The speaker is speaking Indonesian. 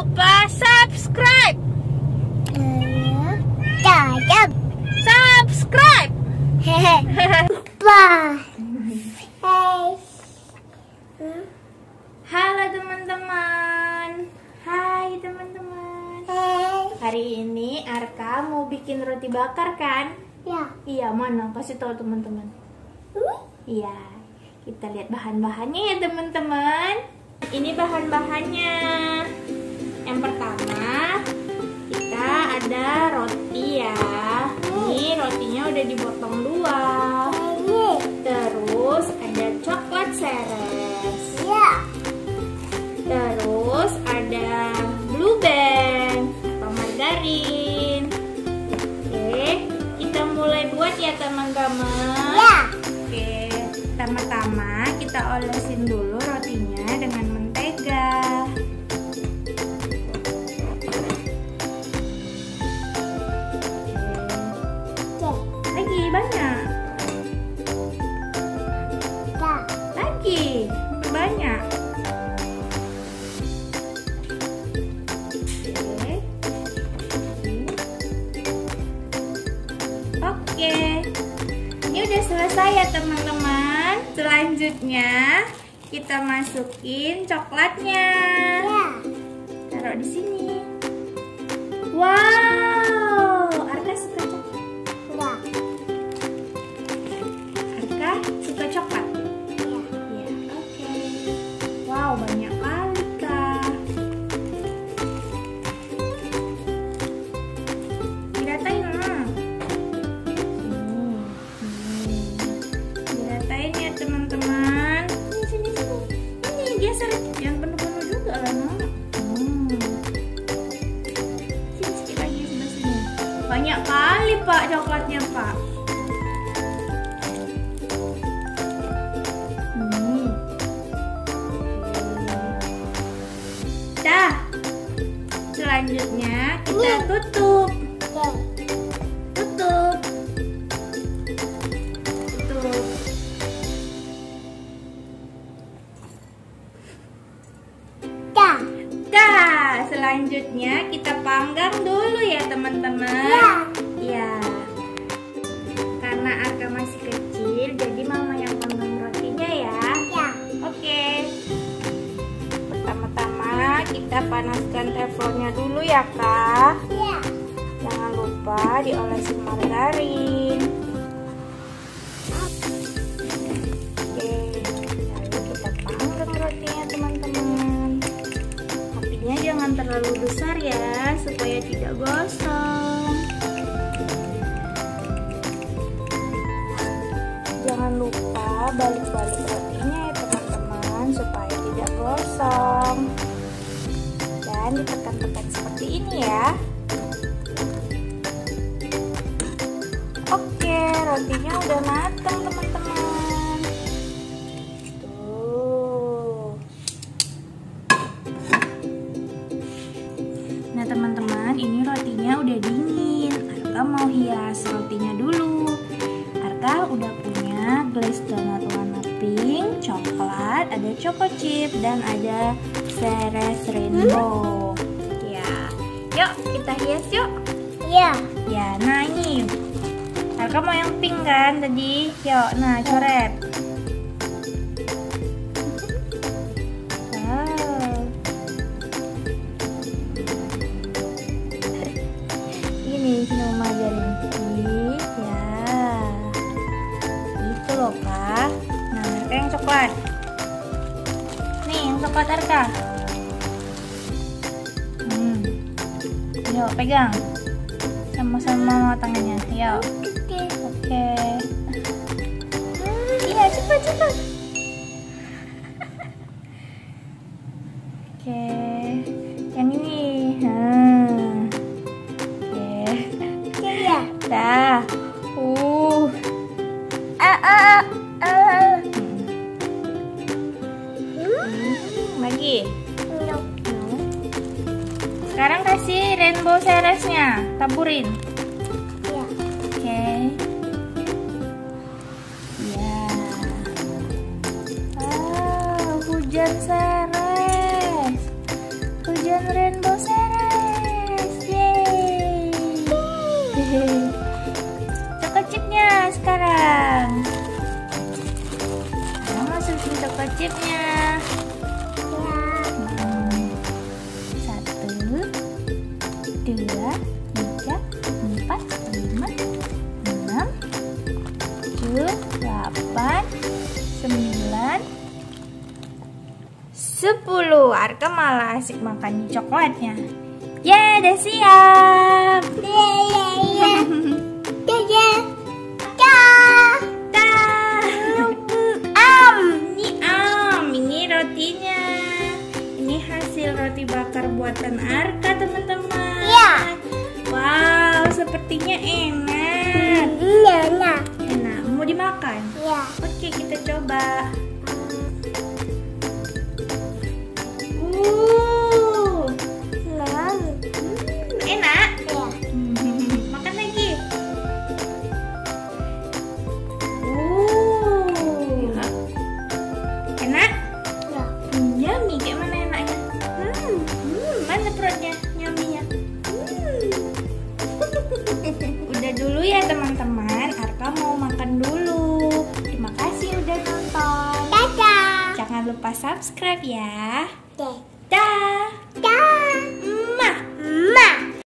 lupa subscribe. Dadap. Subscribe. Halo teman-teman. Hai teman-teman. Hari ini Arka mau bikin roti bakar kan? Ya. Iya, mana? Kasih tahu teman-teman. Iya. Kita lihat bahan-bahannya ya teman-teman. Ini bahan-bahannya. Yang pertama, kita ada roti ya. Ini rotinya udah dipotong dua. Terus ada coklat seres. Ya. Terus ada blue band atau margarin. Oke, kita mulai buat ya teman-teman. Selesai ya teman-teman. Selanjutnya kita masukin coklatnya. Ya. Taruh di sini. Wow, Arka suka coklat. Ya. Arka suka coklat. Banyak kali pak coklatnya pak. Hmm. Dah. Selanjutnya kita tutup. Dah. Selanjutnya kita panggang dulu ya teman-teman. Ya. Karena Arka masih kecil, jadi mama yang panggang rotinya ya. Ya. Oke. Pertama-tama kita panaskan teflonnya dulu ya, Kak. Ya. Jangan lupa diolesin margarin. Balik-balik rotinya ya teman-teman, supaya tidak gosong. Dan ditekan-tekan seperti ini ya. Oke, rotinya udah matang teman-teman. Tuh. Nah teman-teman, ini rotinya udah dingin. Arka mau hias rotinya dulu. Arka udah punya glaze donat warna pink, coklat, ada choco chip, dan ada seres rainbow. Ya, yuk kita hias yuk. Ya. Ya, nah ini. Arka mau yang pink kan tadi? Yuk, nah coret. Coklat. Nih, yang coklat Arka. Hmm. Yuk, pegang sama-sama tangannya yuk Oke. oke iya cepat cepat oke yang lagi? Sekarang kasih rainbow seresnya, taburin. Iya. Oke. ya Ah, hujan seres. Hujan rainbow seres. yay coklat chipnya sekarang. masukin masukin chipnya Arka malah asik makan coklatnya. Ya, udah siap. Ya, ya, ya. Ya, ya. Dah. Dah. Am, ini am, ini rotinya. Ini hasil roti bakar buatan Arka, teman-teman. Ya. Wow, sepertinya enak. Iya, nah. Enak, mau dimakan? Ya. Oke, kita coba. Lupa subscribe ya. Dah. Dah. Ma.